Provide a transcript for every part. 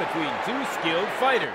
between two skilled fighters.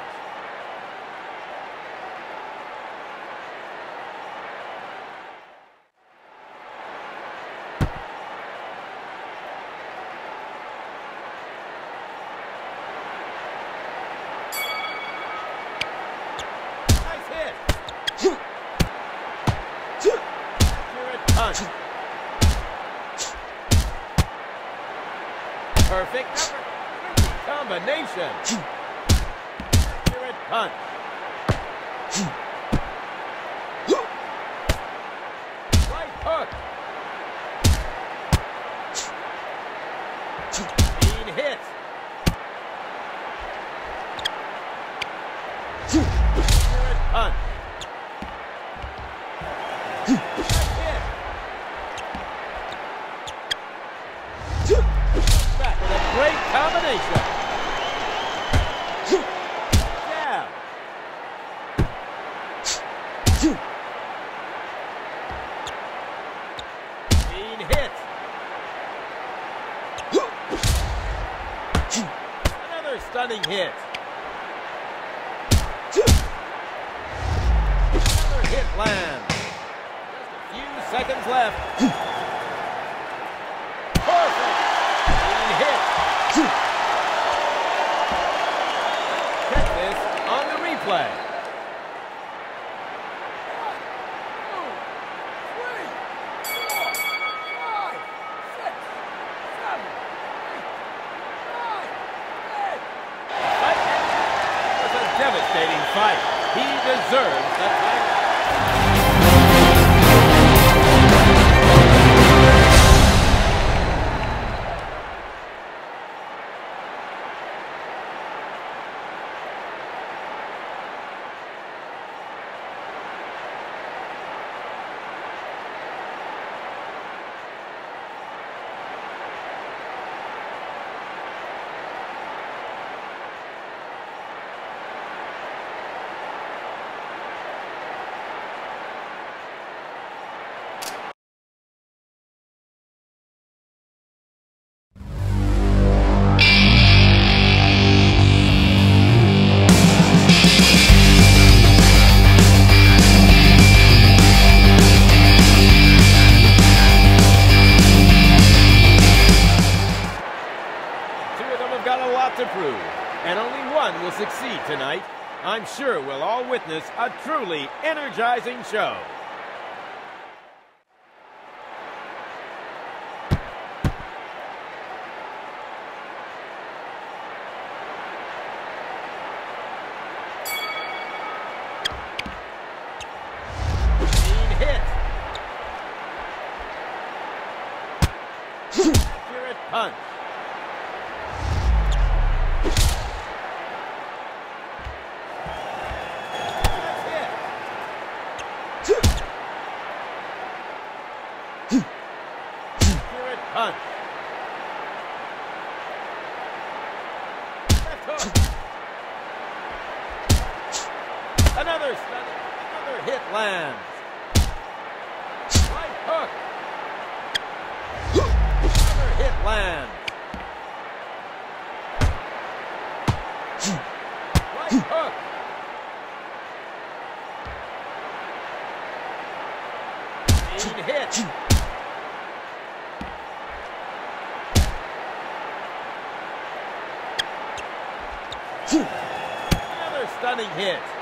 Truly energizing show. Hit.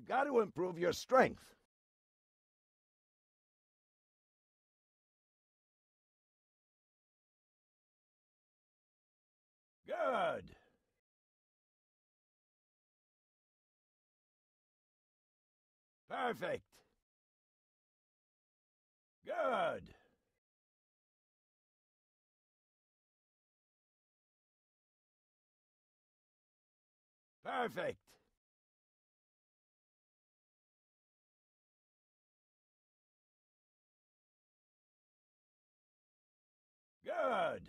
We've got to improve your strength. Good. Perfect. Good. Perfect. Good.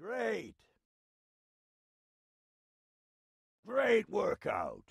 Great. Great workout.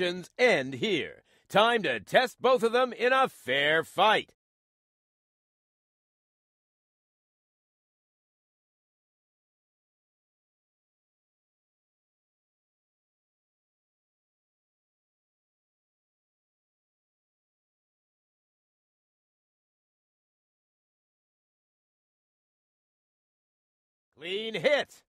End here. Time to test both of them in a fair fight. Clean hit.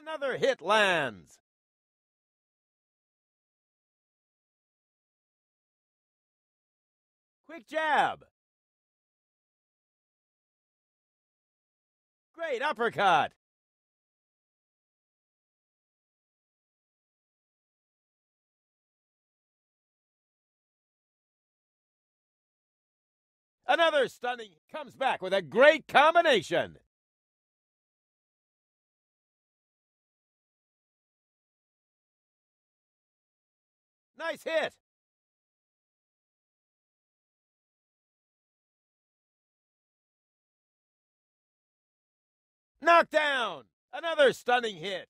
Another hit lands. Quick jab. Great uppercut. Another stunning comes back with a great combination. Nice hit. Knockdown. Another stunning hit.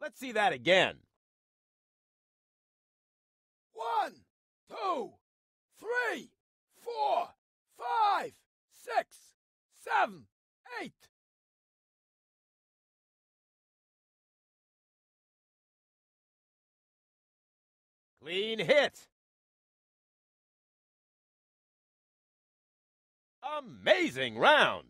Let's see that again. One, two, three, four, five, six, seven, eight. Clean hit. Amazing round.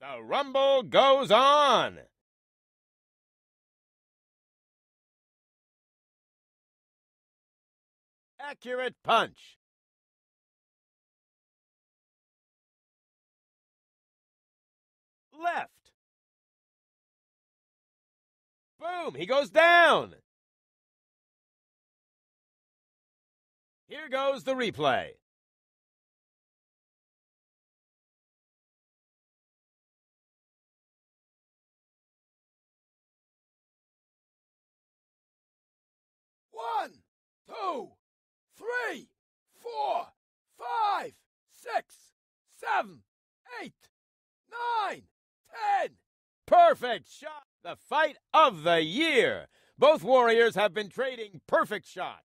The rumble goes on. Accurate punch. Left. Boom, he goes down. Here goes the replay. One, two, three, four, five, six, seven, eight, nine, ten. Perfect shot. The fight of the year. Both warriors have been trading perfect shots.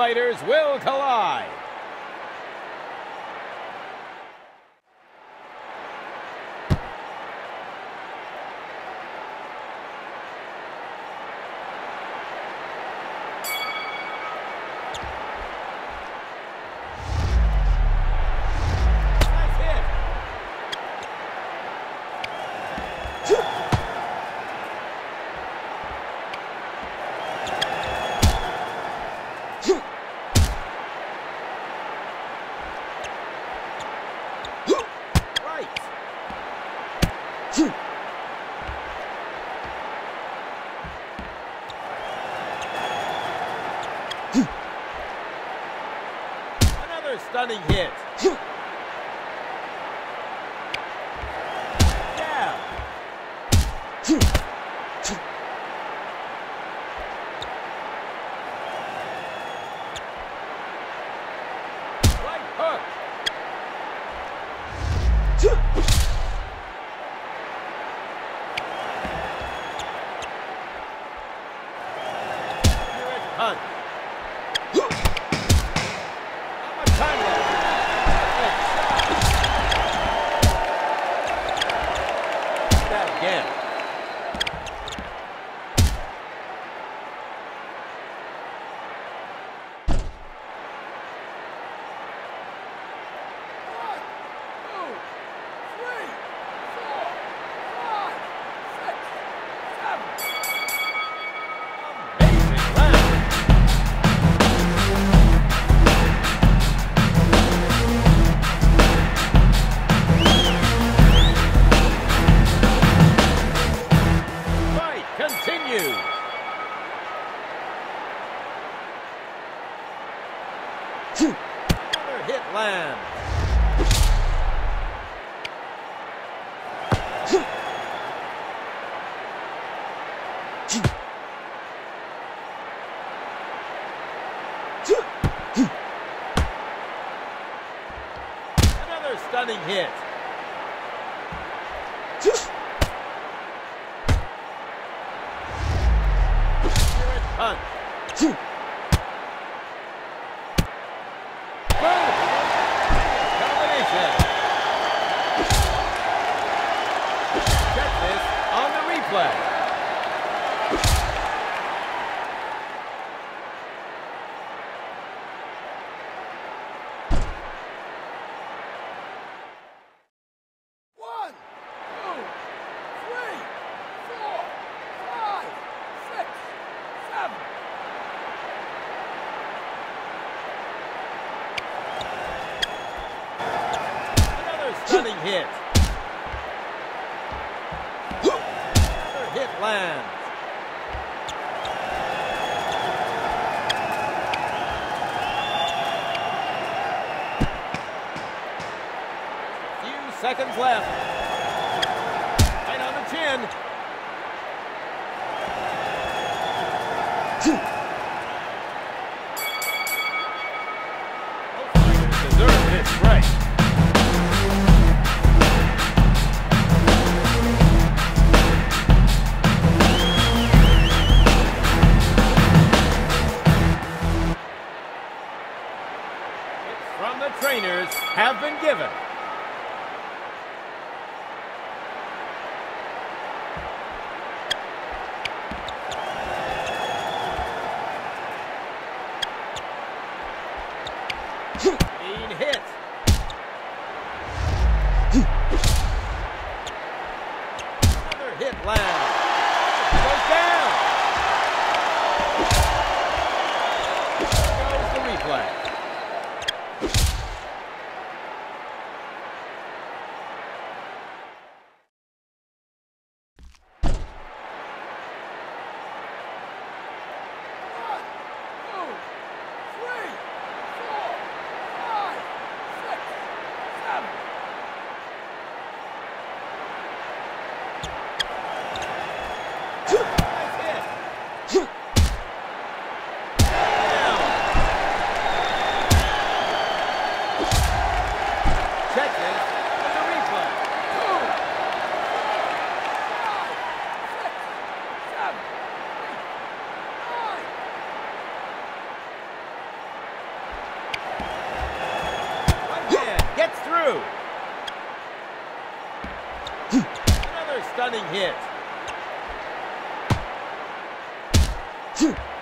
Fighters will collide. Stunning hit. Hit. The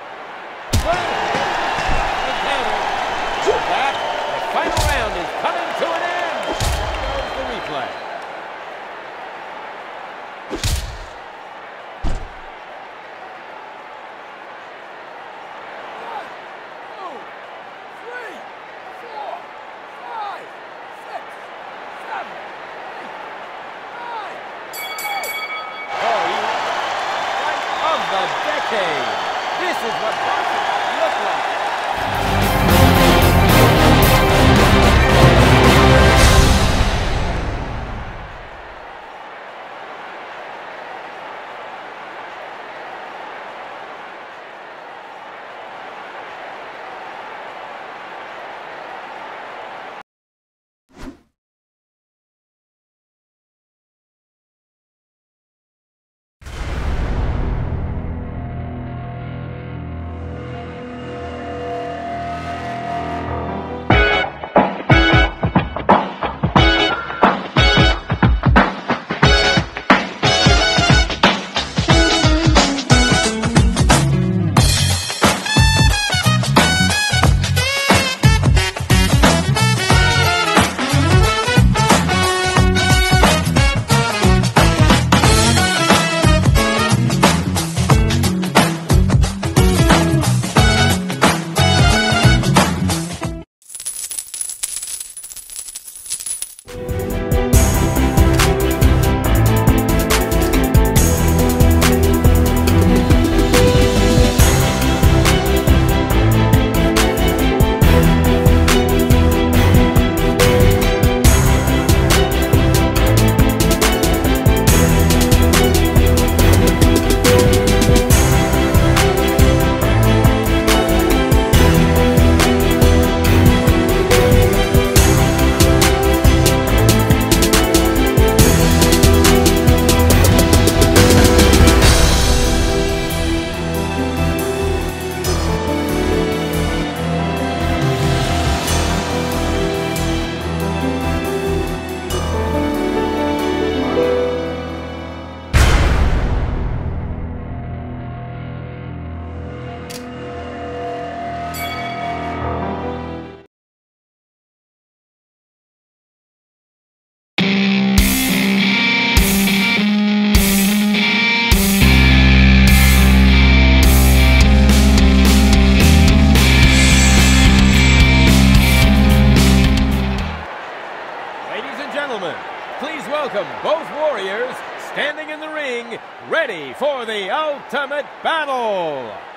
battle.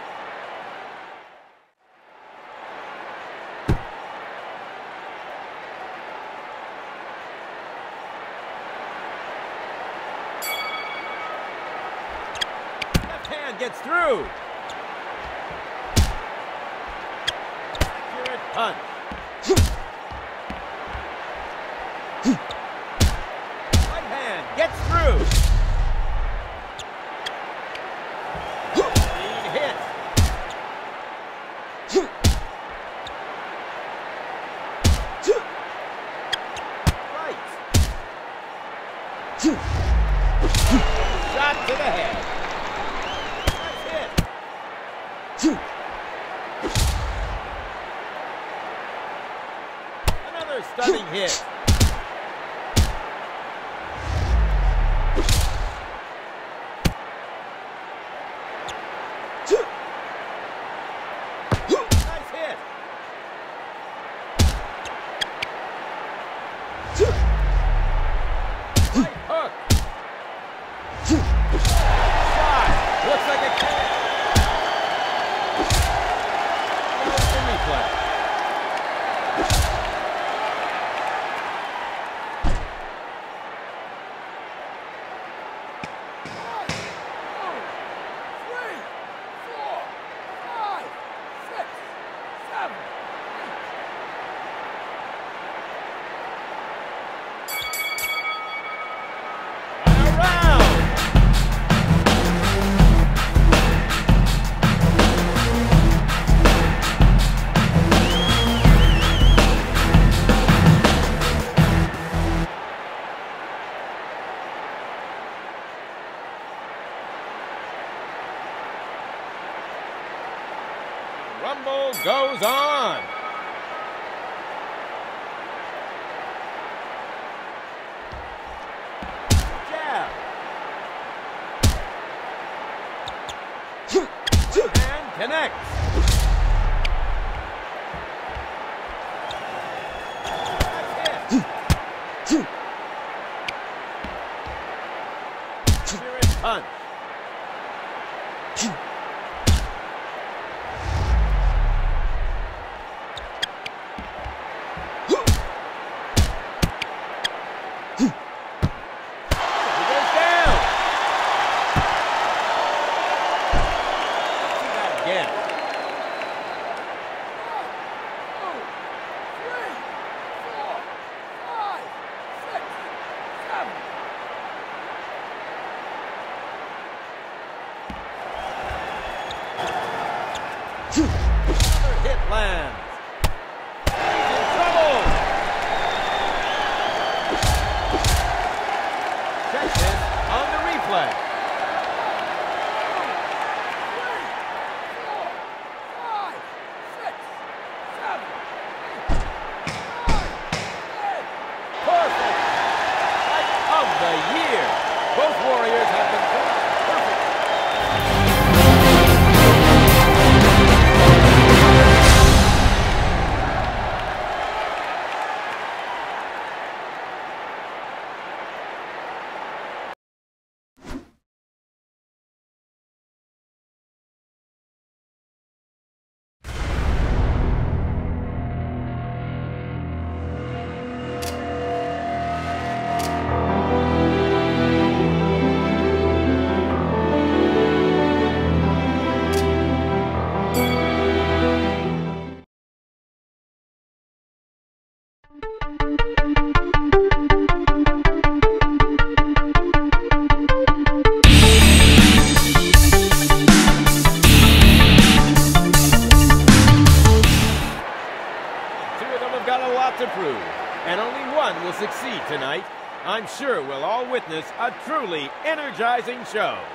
Energizing show.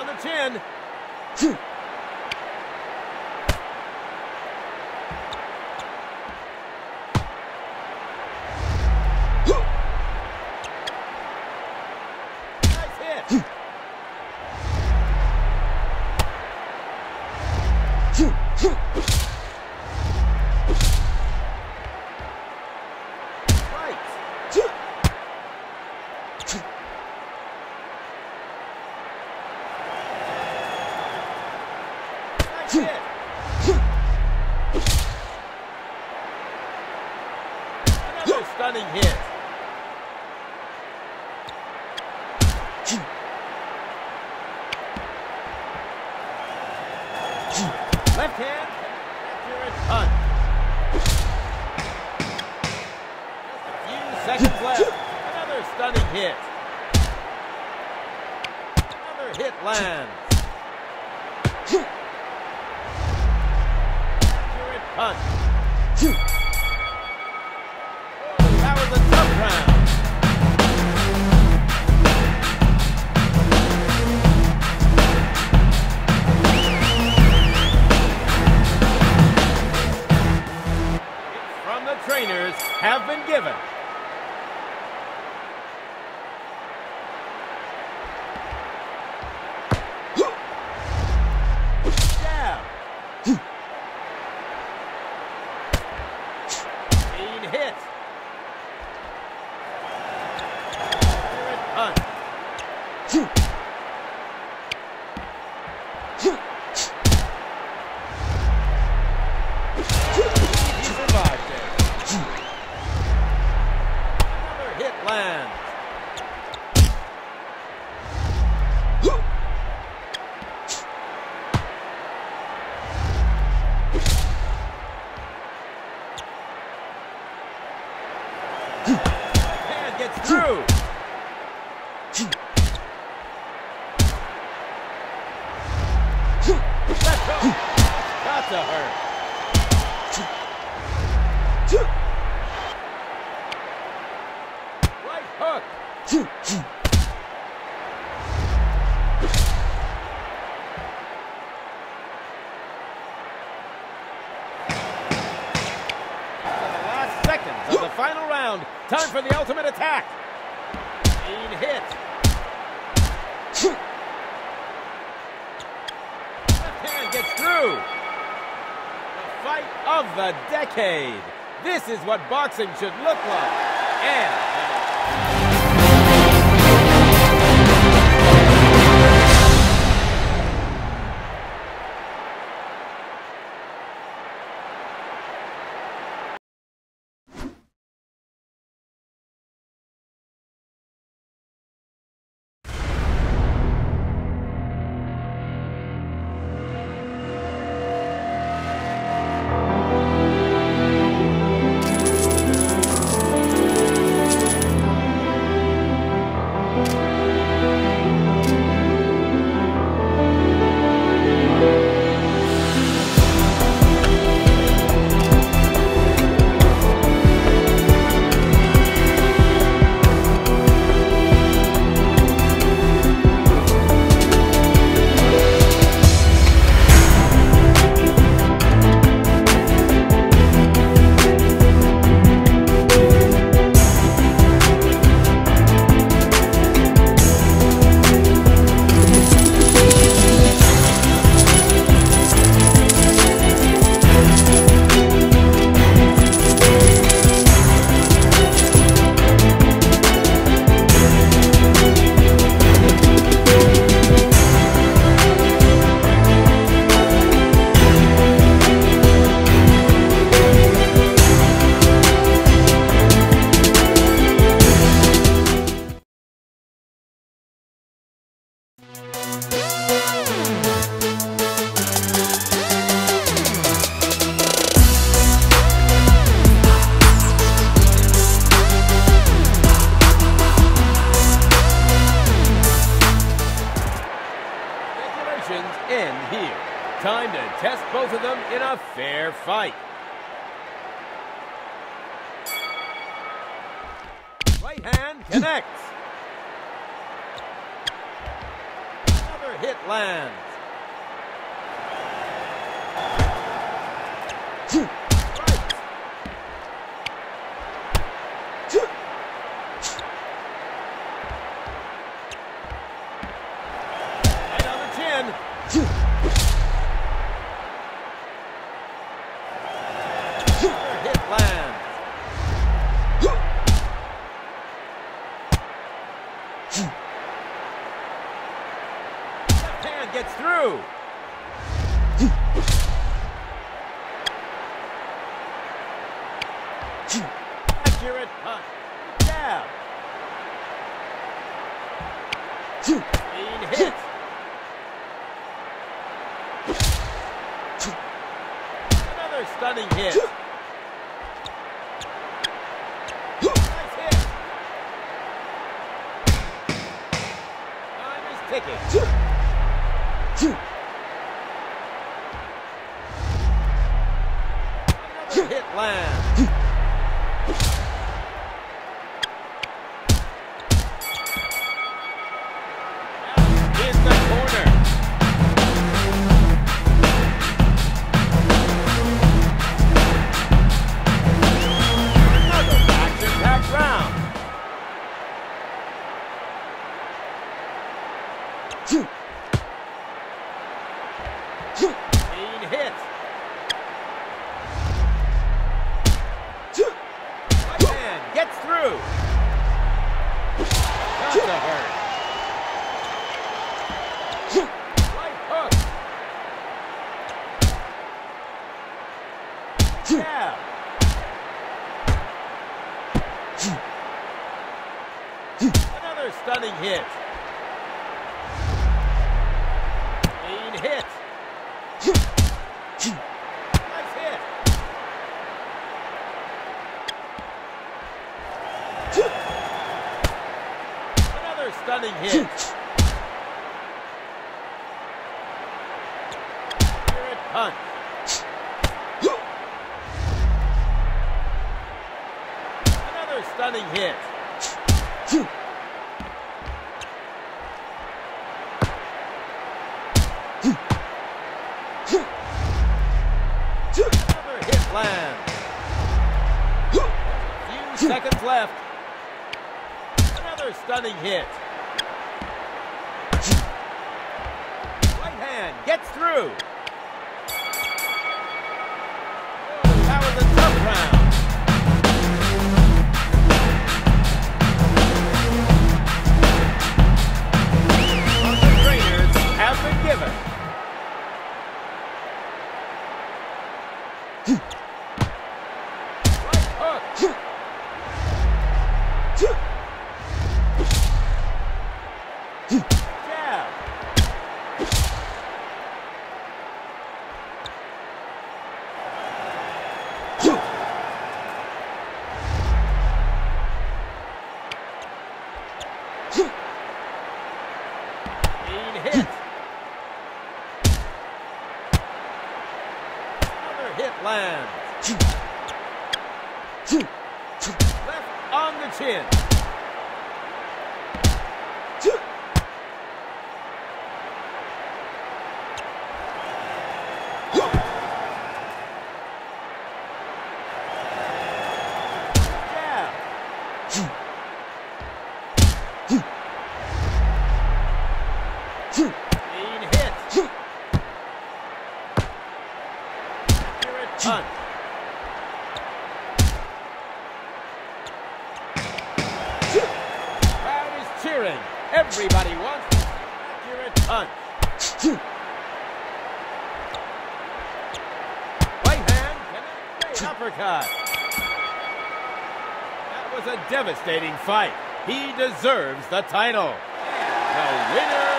On the chin. That's a hurt. This is what boxing should look like. And in a fair fight. Right hand connects. Another hit lands. Another stunning hit. Mean hit. Nice hit. Another stunning hit. Everybody wants accurate punch. right hand connects uppercut. That was a devastating fight. He deserves the title. The winner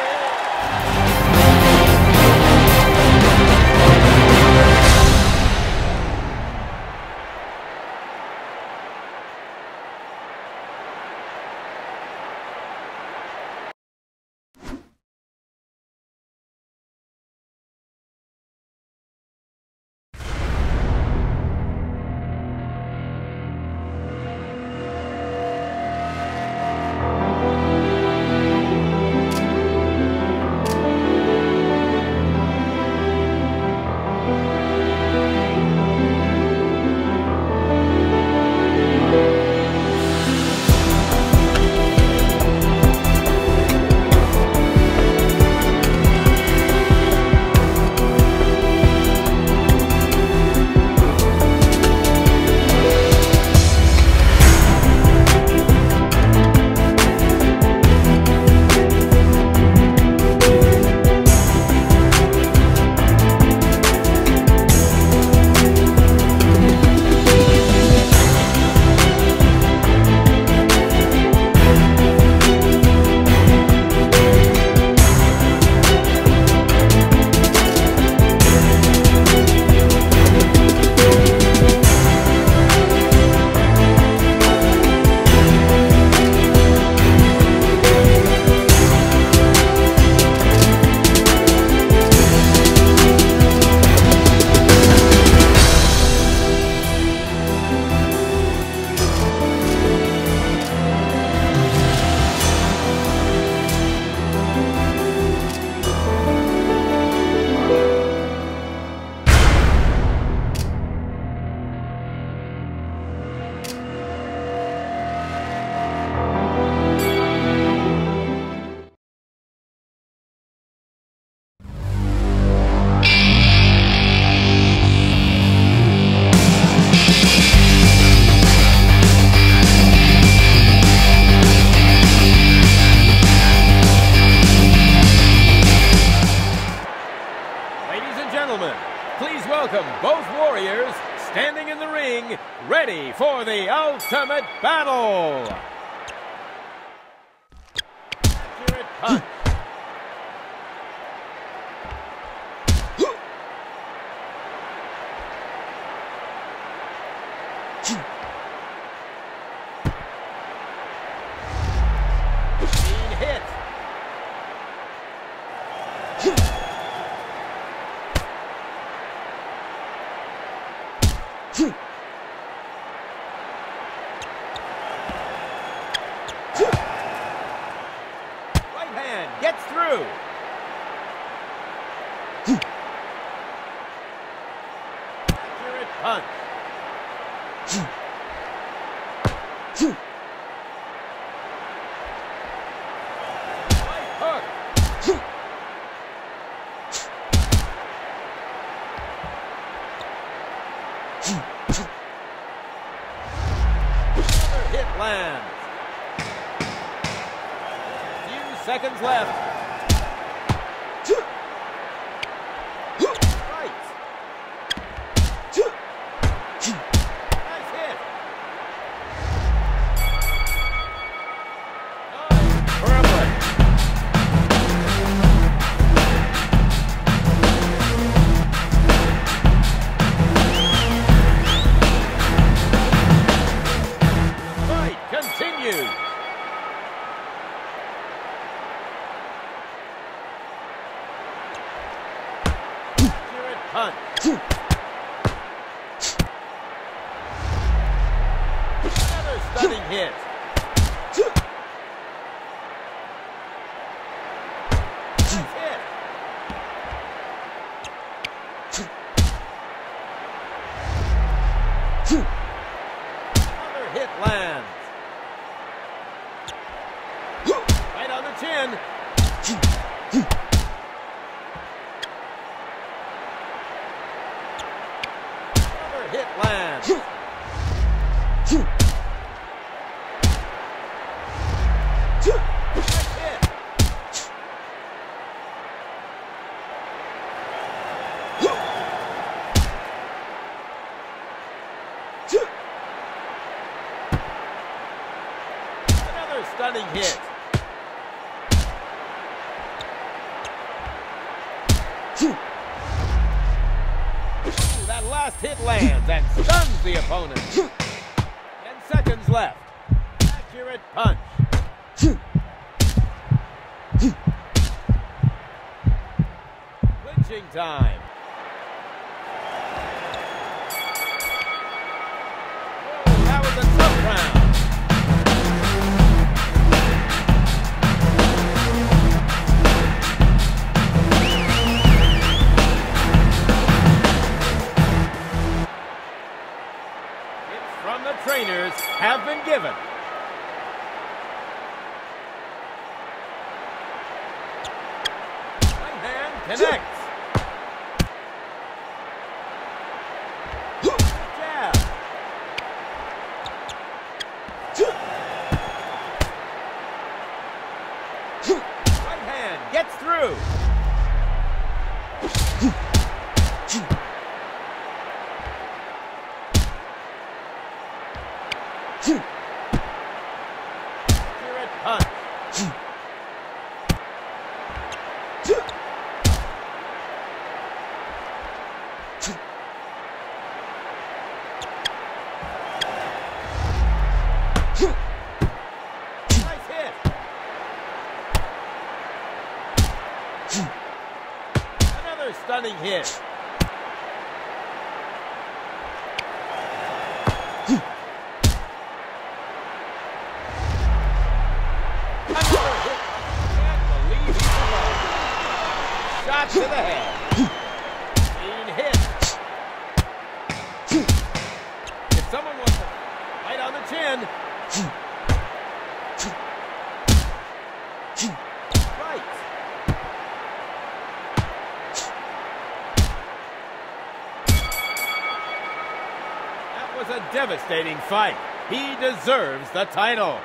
Another stunning hit. Another hit. Can't believe he's alone. Shot to the head. devastating fight. He deserves the title.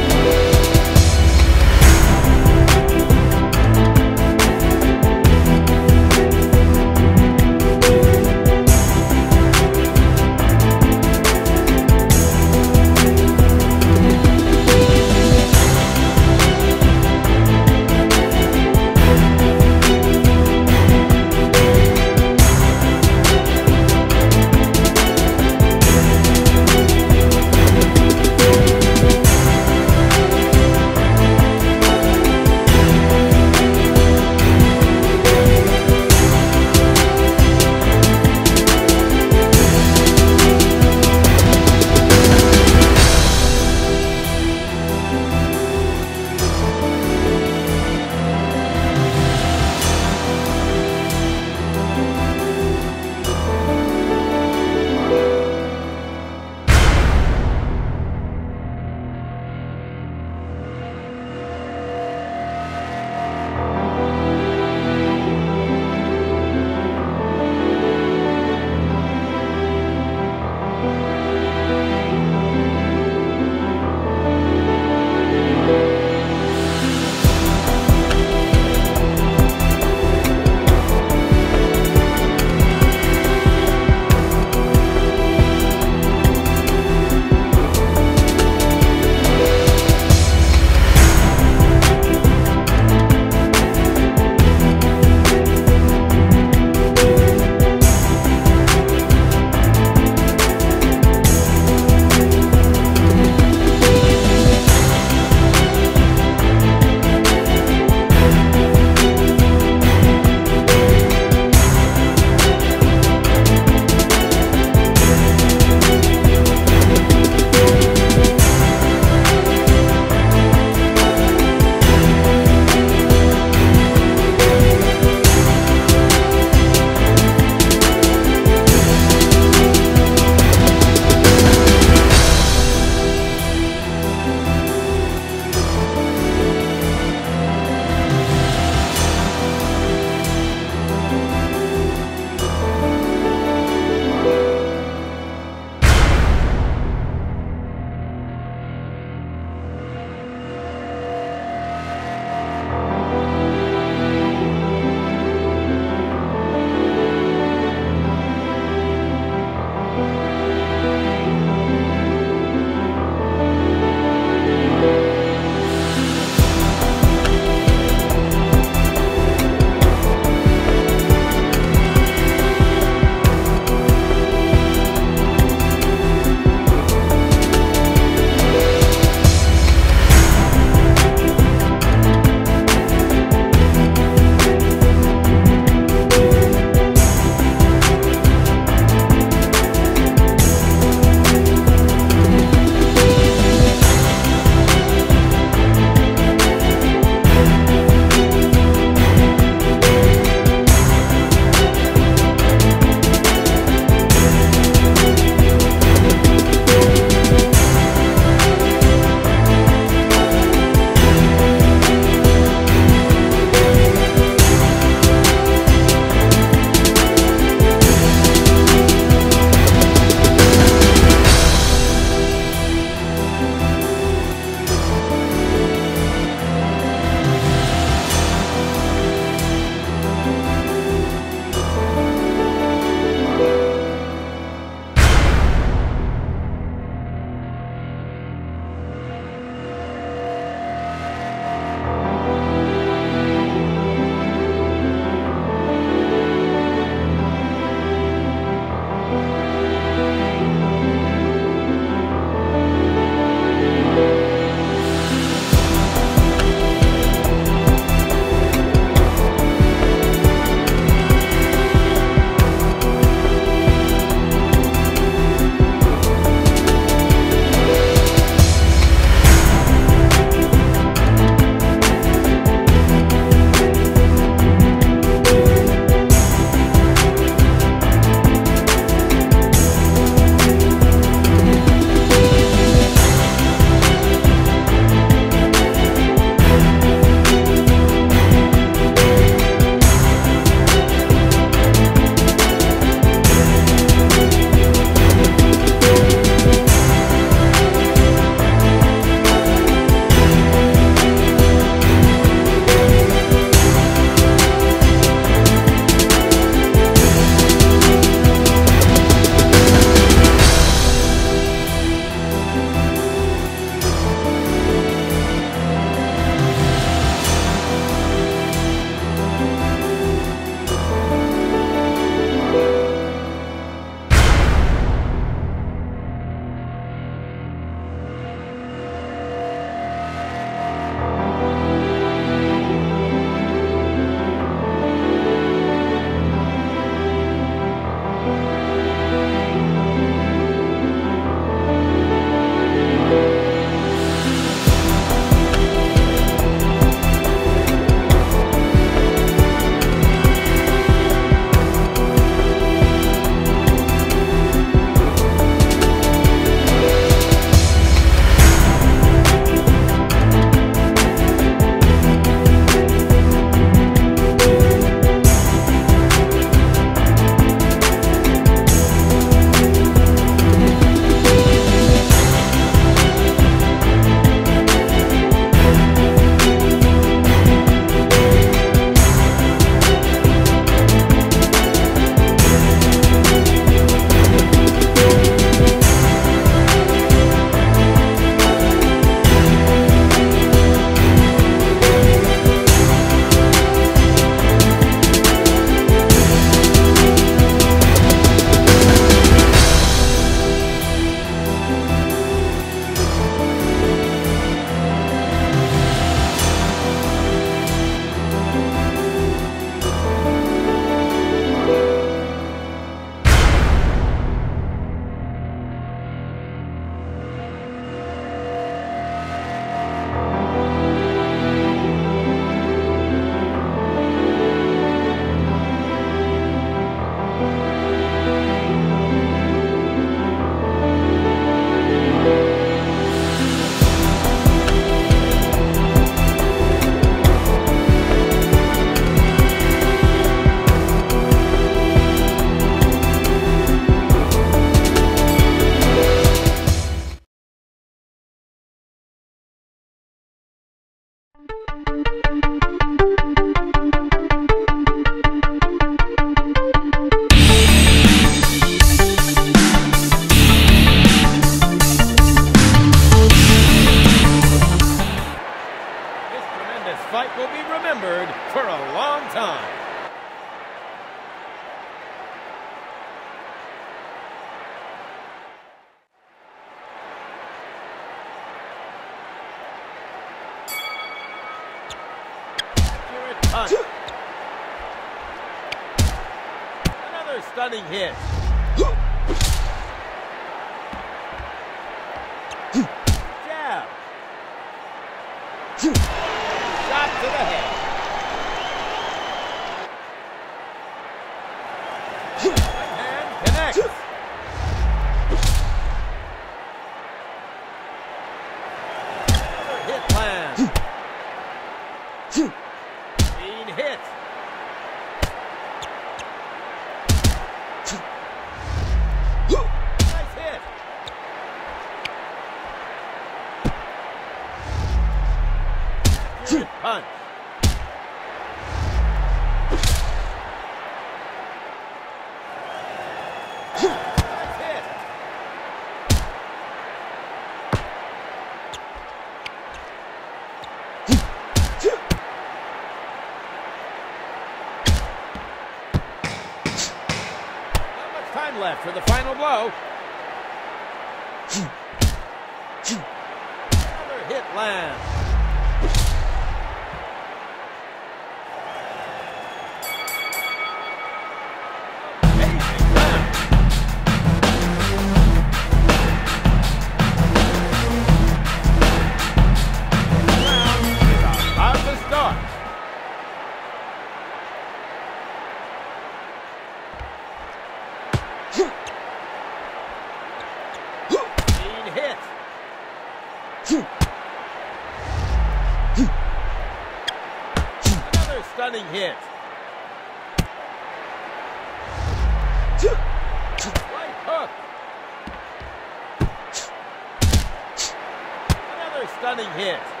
stunning hit.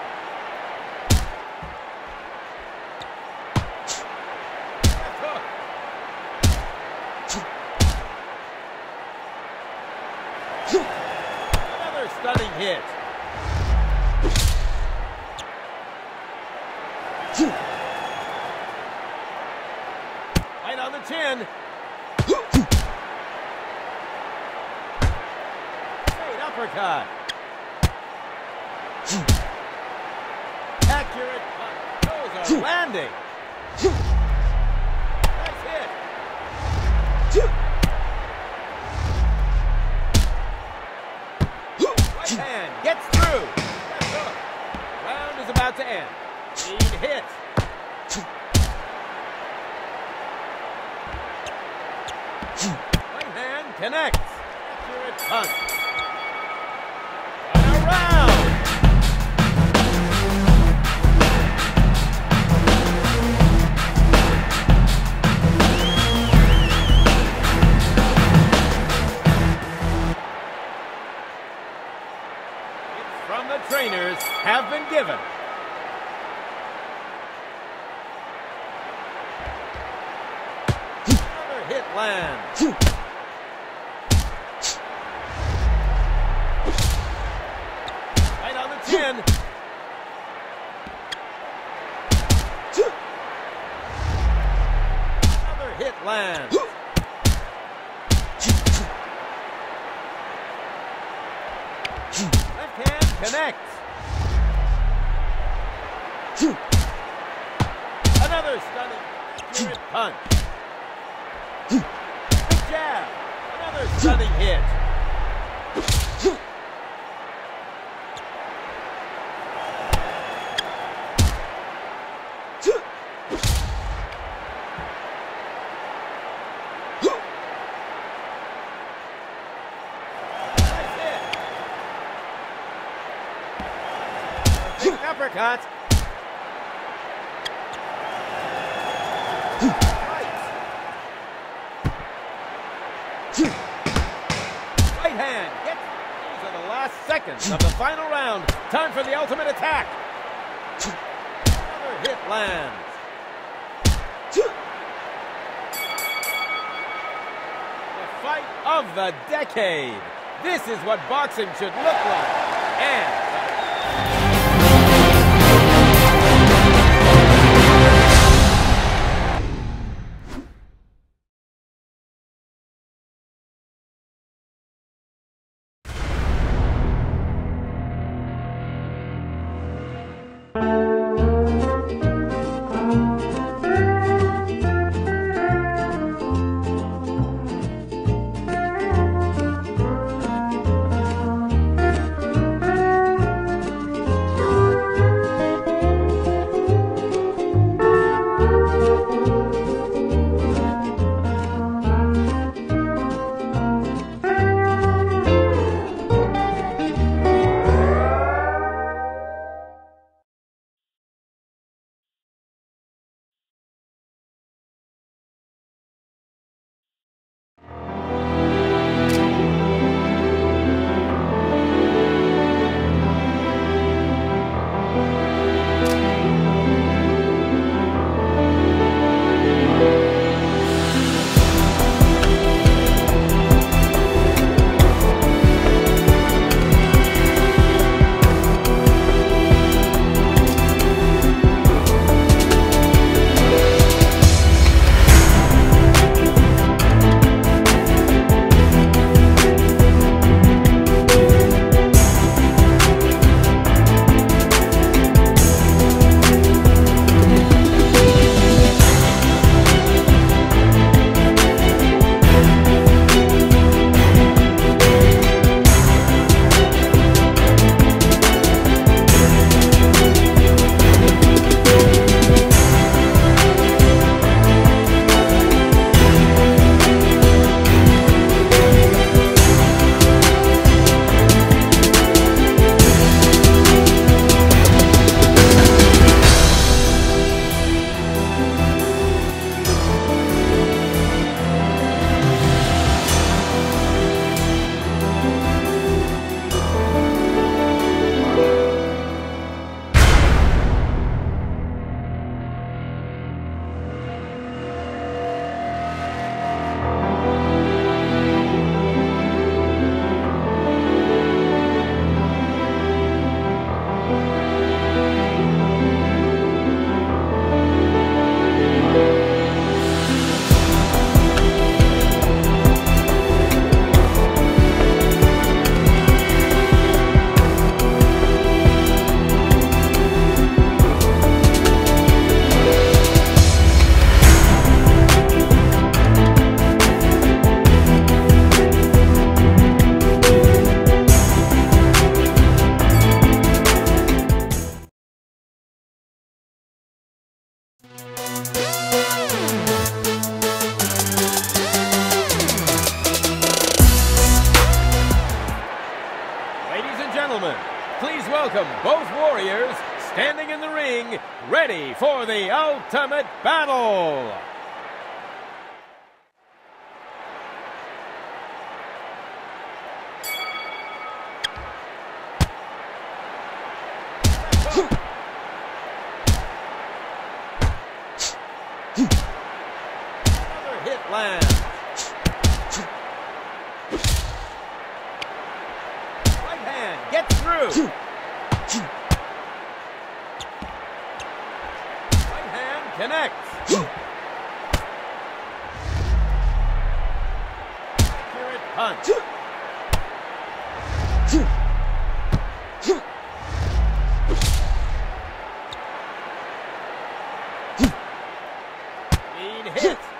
Uppercut. Right hand. Gets to the last seconds of the final round. Time for the ultimate attack. Another hit lands. The fight of the decade. This is what boxing should look like. And... hit.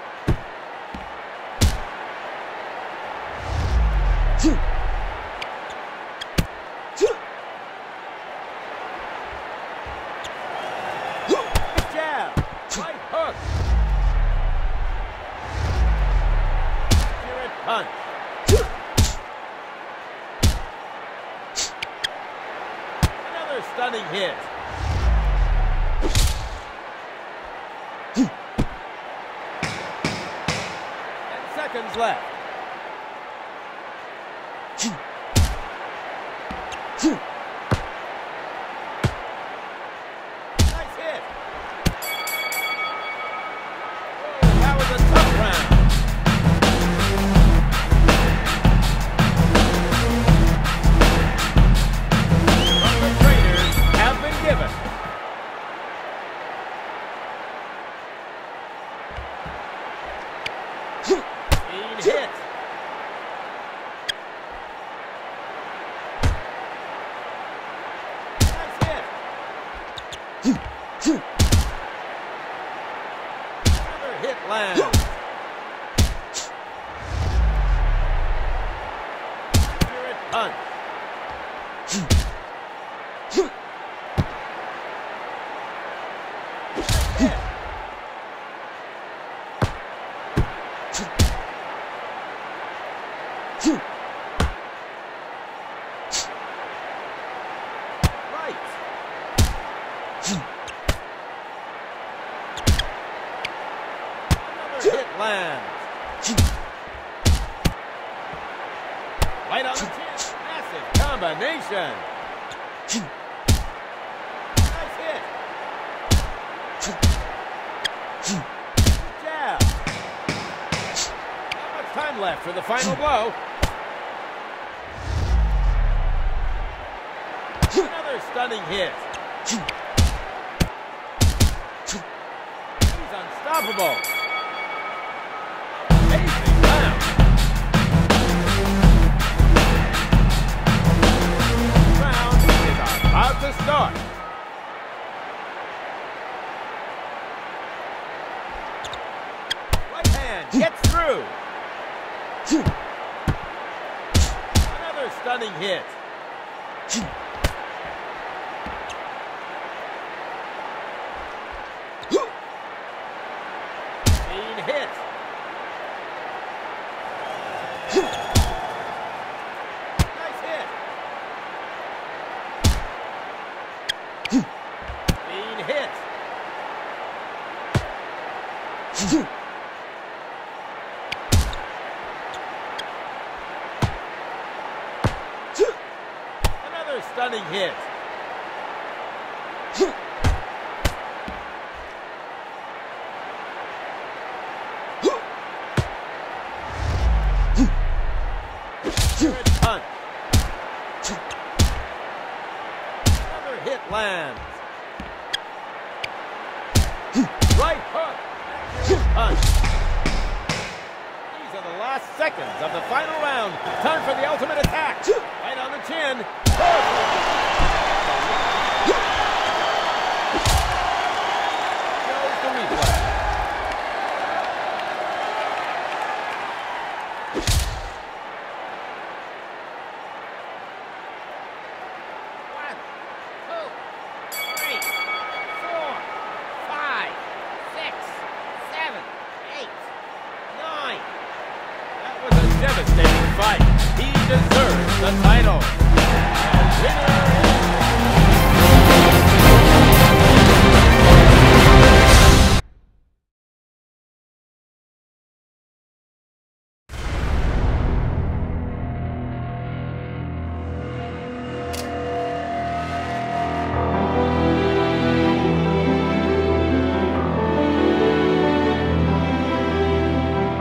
possession. Time left for the final blow. the start. Right hand gets through. Another stunning hit.